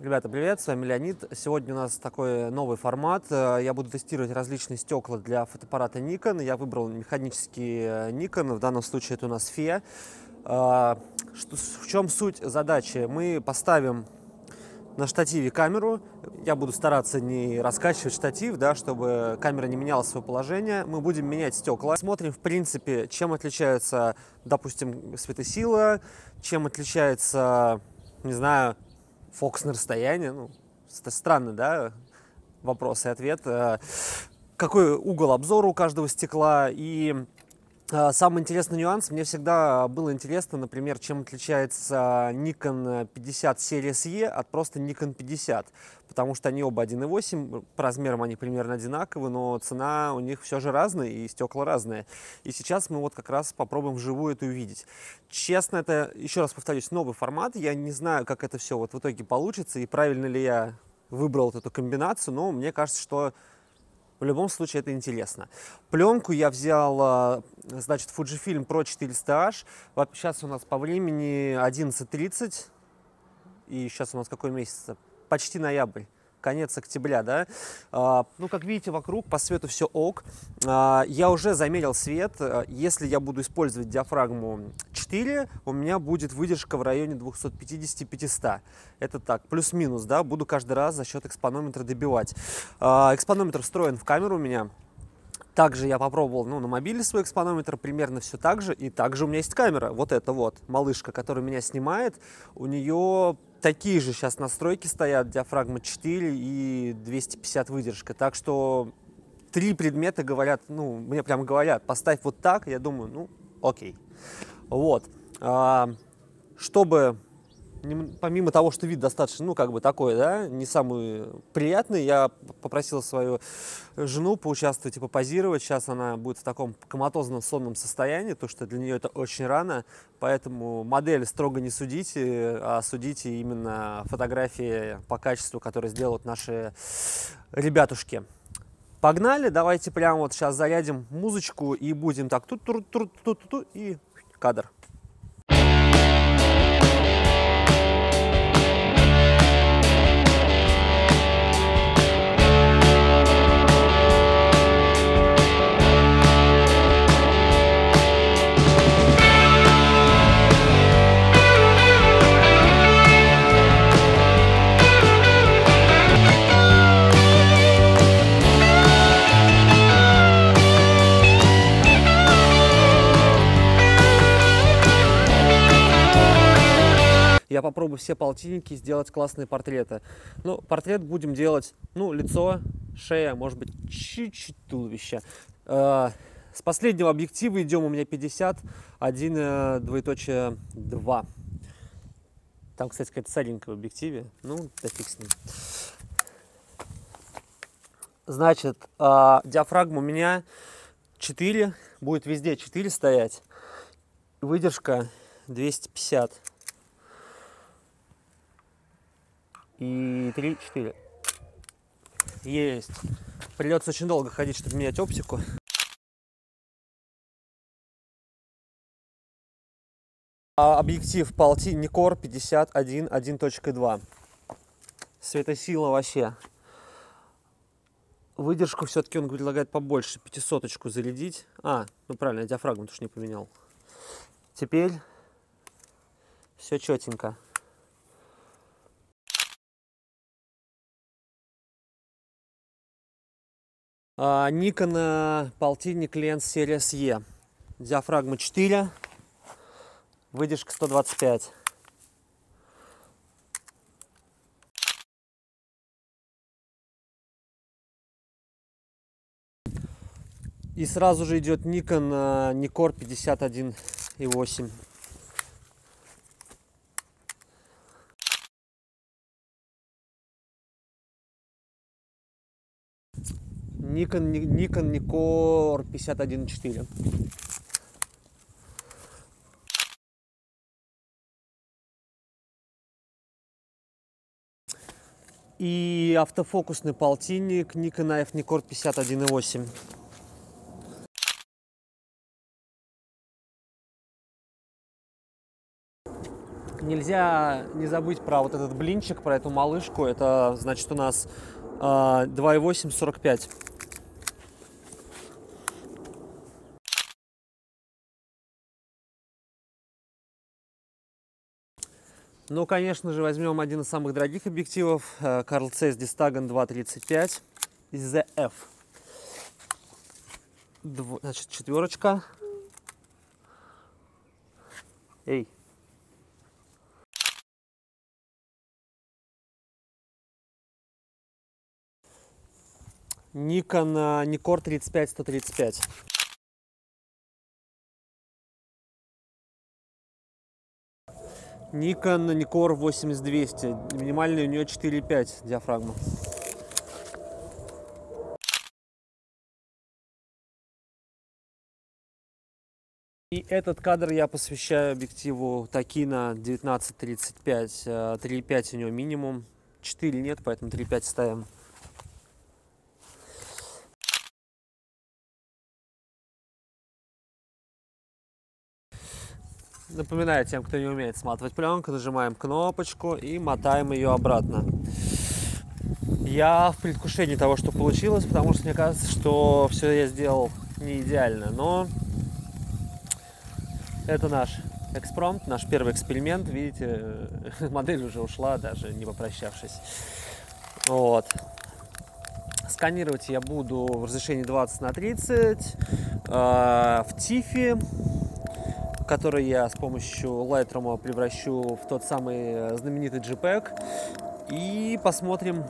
Ребята, привет, с вами Леонид. Сегодня у нас такой новый формат. Э, я буду тестировать различные стекла для фотоаппарата Nikon. Я выбрал механический э, Nikon, в данном случае это у нас FE. Э, в чем суть задачи? Мы поставим на штативе камеру. Я буду стараться не раскачивать штатив, да, чтобы камера не меняла свое положение. Мы будем менять стекла. Смотрим, в принципе, чем отличается, допустим, светосила, чем отличается, не знаю, фокус на расстояние. Ну, странно, да, вопрос и ответ. Э, какой угол обзора у каждого стекла и самый интересный нюанс, мне всегда было интересно, например, чем отличается Nikon 50 Series E от просто Nikon 50, потому что они оба 1.8, по размерам они примерно одинаковы, но цена у них все же разная и стекла разные. И сейчас мы вот как раз попробуем вживую это увидеть. Честно, это, еще раз повторюсь, новый формат, я не знаю, как это все вот в итоге получится и правильно ли я выбрал вот эту комбинацию, но мне кажется, что в любом случае это интересно. Пленку я взял, а, значит, Fujifilm Pro 400H. Сейчас у нас по времени 11.30. И сейчас у нас какой месяц? Почти ноябрь конец октября, да. А, ну, как видите, вокруг по свету все ок. А, я уже замерил свет. Если я буду использовать диафрагму 4, у меня будет выдержка в районе 250-500. Это так, плюс-минус, да, буду каждый раз за счет экспонометра добивать. А, экспонометр встроен в камеру у меня. Также я попробовал ну, на мобиле свой экспонометр, примерно все так же. И также у меня есть камера, вот эта вот, малышка, которая меня снимает. У нее такие же сейчас настройки стоят, диафрагма 4 и 250 выдержка. Так что три предмета говорят, ну, мне прям говорят, поставь вот так, я думаю, ну, окей. Вот. А, чтобы помимо того, что вид достаточно, ну, как бы такой, да, не самый приятный, я попросил свою жену поучаствовать и попозировать. Сейчас она будет в таком коматозном сонном состоянии, то что для нее это очень рано, поэтому модель строго не судите, а судите именно фотографии по качеству, которые сделают наши ребятушки. Погнали, давайте прямо вот сейчас зарядим музычку и будем так тут-тут-тут-тут и кадр. Я попробую все полтинники сделать классные портреты. Ну, портрет будем делать, ну, лицо, шея, может быть, чуть-чуть туловище. Э, с последнего объектива идем у меня 50, 1, э, двоеточие 2. Там, кстати, какая-то саденькая в объективе. Ну, да фиг с ним. Значит, э, диафрагма у меня 4, будет везде 4 стоять. Выдержка 250. И 3, 4. Есть. Придется очень долго ходить, чтобы менять оптику. А объектив Nikkor 51 1.2. Светосила вообще. Выдержку все-таки он предлагает побольше, 500 зарядить. А, ну правильно, диафрагму тоже не поменял. Теперь все четенько. Nikon полтинник Lens Series E. Диафрагма 4, выдержка 125. И сразу же идет Nikon Nikkor 51.8. Nikon, Nikon Nikkor 51.4. И автофокусный полтинник Nikon AF Nikkor 51.8. Нельзя не забыть про вот этот блинчик, про эту малышку. Это значит у нас а, 2,845. Ну, конечно же, возьмем один из самых дорогих объективов. э, Carl Zeiss Distagon 235 из ZF. Дво- Значит, четверочка. Эй. Nikon э, Nikkor 35-135. Nikon Nikkor 8200. Минимальная у нее 4,5 диафрагма. И этот кадр я посвящаю объективу Takina 1935. Э, 3,5 у него минимум. 4 нет, поэтому 3,5 ставим. Напоминаю тем, кто не умеет сматывать пленку, нажимаем кнопочку и мотаем ее обратно. Я в предвкушении того, что получилось, потому что мне кажется, что все я сделал не идеально, но это наш экспромт, наш первый эксперимент. Видите, модель уже ушла, даже не попрощавшись. Вот. Сканировать я буду в разрешении 20 на 30 э, в тифе который я с помощью Lightroom превращу в тот самый знаменитый JPEG. И посмотрим,